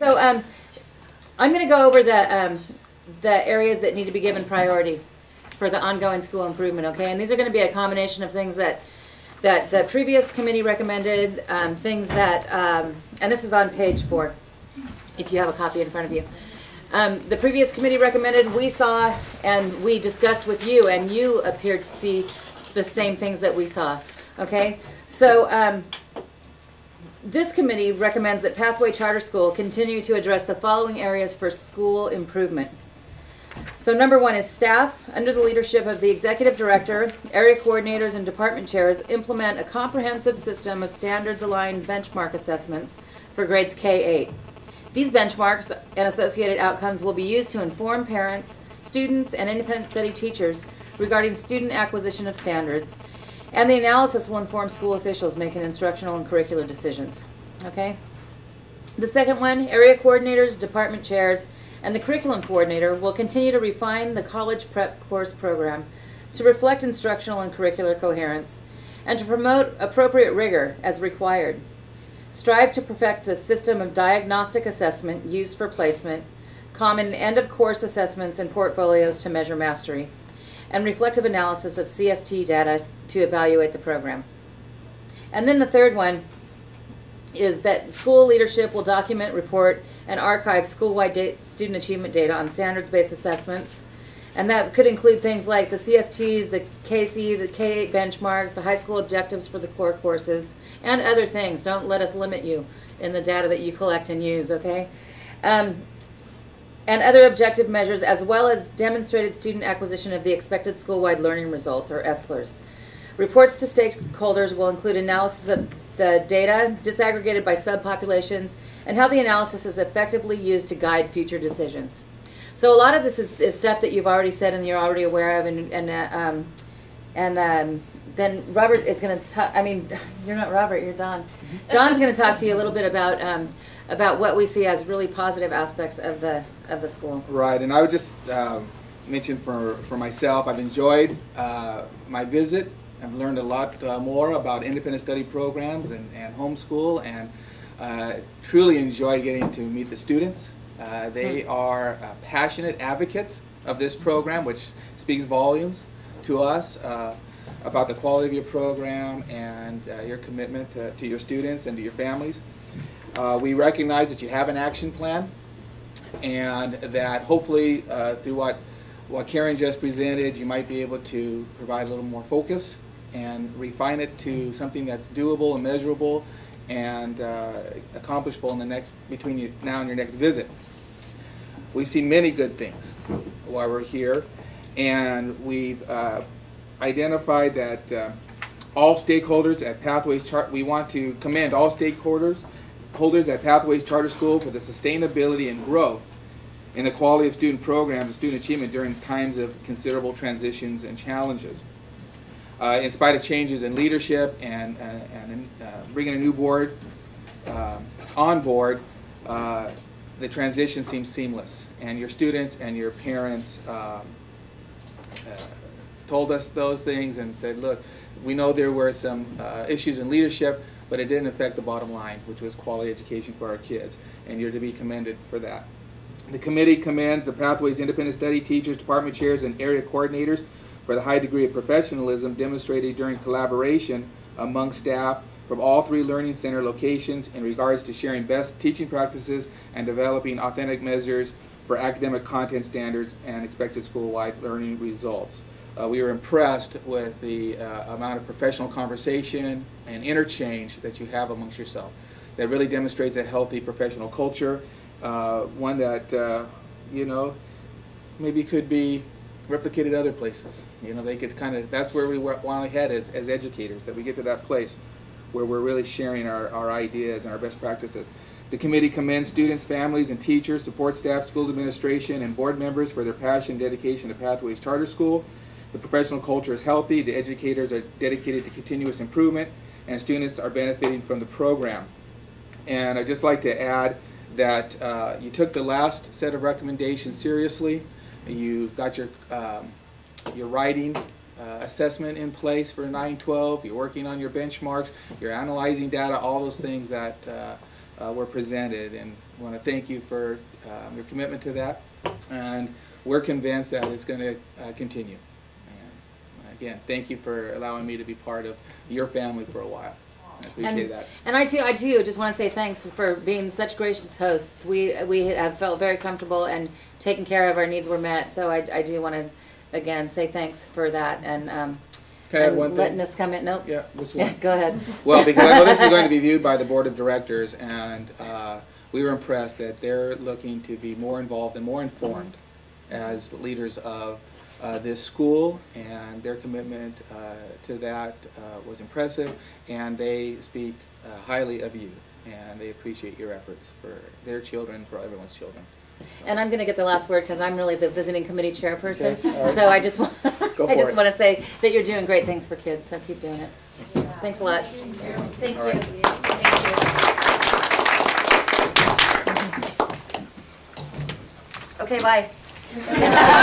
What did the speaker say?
So um, I'm going to go over the um, the areas that need to be given priority for the ongoing school improvement. Okay, and these are going to be a combination of things that that the previous committee recommended, um, things that, um, and this is on page four, if you have a copy in front of you. Um, the previous committee recommended, we saw, and we discussed with you, and you appeared to see the same things that we saw. Okay, so um, this committee recommends that Pathway Charter School continue to address the following areas for school improvement. So number one is staff, under the leadership of the executive director, area coordinators, and department chairs, implement a comprehensive system of standards-aligned benchmark assessments for grades K-8. These benchmarks and associated outcomes will be used to inform parents, students, and independent study teachers regarding student acquisition of standards and the analysis will inform school officials making instructional and curricular decisions. Okay? The second one, area coordinators, department chairs, and the curriculum coordinator will continue to refine the college prep course program to reflect instructional and curricular coherence and to promote appropriate rigor as required. Strive to perfect the system of diagnostic assessment used for placement, common end of course assessments and portfolios to measure mastery and reflective analysis of CST data to evaluate the program. And then the third one is that school leadership will document, report, and archive school-wide student achievement data on standards-based assessments. And that could include things like the CSTs, the CAHSEE, the K-8 benchmarks, the high school objectives for the core courses, and other things. Don't let us limit you in the data that you collect and use, okay? Um, and other objective measures, as well as demonstrated student acquisition of the expected school-wide learning results, or ESLRs. Reports to stakeholders will include analysis of the data disaggregated by subpopulations and how the analysis is effectively used to guide future decisions. So a lot of this is, is stuff that you've already said and you're already aware of, and and uh, um, and um, then Robert is going to talk. I mean, you're not Robert, you're Don. Don's going to talk to you a little bit about um, about what we see as really positive aspects of the of the school. Right, and I would just uh, mention for for myself, I've enjoyed uh, my visit. I've learned a lot uh, more about independent study programs and, and homeschool, and uh, truly enjoyed getting to meet the students. Uh, they hmm. are uh, passionate advocates of this program, which speaks volumes to us about the quality of your program and your commitment to, to your students and to your families. Uh, we recognize that you have an action plan and that hopefully uh, through what, what Karen just presented, you might be able to provide a little more focus and refine it to something that's doable and measurable and uh, accomplishable in the next between you, now and your next visit. We see many good things while we're here, and we've uh, identified that uh, all stakeholders at Pathways Chart. We want to commend all stakeholders holders at Pathways Charter School for the sustainability and growth in the quality of student programs and student achievement during times of considerable transitions and challenges. Uh, in spite of changes in leadership and, uh, and uh, bringing a new board uh, on board, uh, the transition seems seamless. And your students and your parents um, uh, told us those things and said, look, we know there were some issues in leadership, but it didn't affect the bottom line, which was quality education for our kids, and you're to be commended for that. The committee commends the Pathways Independent Study teachers, department chairs, and area coordinators for the high degree of professionalism demonstrated during collaboration among staff from all three Learning Center locations in regards to sharing best teaching practices and developing authentic measures for academic content standards and expected school-wide learning results. Uh, we were impressed with the uh, amount of professional conversation and interchange that you have amongst yourself. That really demonstrates a healthy professional culture, uh, one that, uh, you know, maybe could be replicated other places. You know, they could kind of, that's where we want to head as, as educators, that we get to that place where we're really sharing our, our ideas and our best practices. The committee commends students, families, and teachers, support staff, school administration, and board members for their passion and dedication to Pathways Charter School the professional culture is healthy, the educators are dedicated to continuous improvement, and students are benefiting from the program. And I'd just like to add that uh, you took the last set of recommendations seriously. You've got your, um, your writing uh, assessment in place for 912. You're working on your benchmarks. You're analyzing data, all those things that uh, uh were presented. And I want to thank you for um, your commitment to that, and we're convinced that it's going to continue. Again, thank you for allowing me to be part of your family for a while. I appreciate And, that. and I too, I too just want to say thanks for being such gracious hosts. We we have felt very comfortable and taken care of. Our needs were met. So I, I do want to again say thanks for that and um, Can I add and one letting thing? us come in. Nope. Yeah, which Yeah, go ahead. Well, because I know this is going to be viewed by the board of directors, and uh, we were impressed that they're looking to be more involved and more informed as leaders of uh, this school, and their commitment uh, to that uh, was impressive, and they speak uh, highly of you, and they appreciate your efforts for their children, for everyone's children. And I'm going to get the last word because I'm really the visiting committee chairperson. Okay, all right. So I just want I just it. want to say that you're doing great things for kids. So keep doing it. Thanks a lot. Thank All right. you. Thank you. Okay, bye.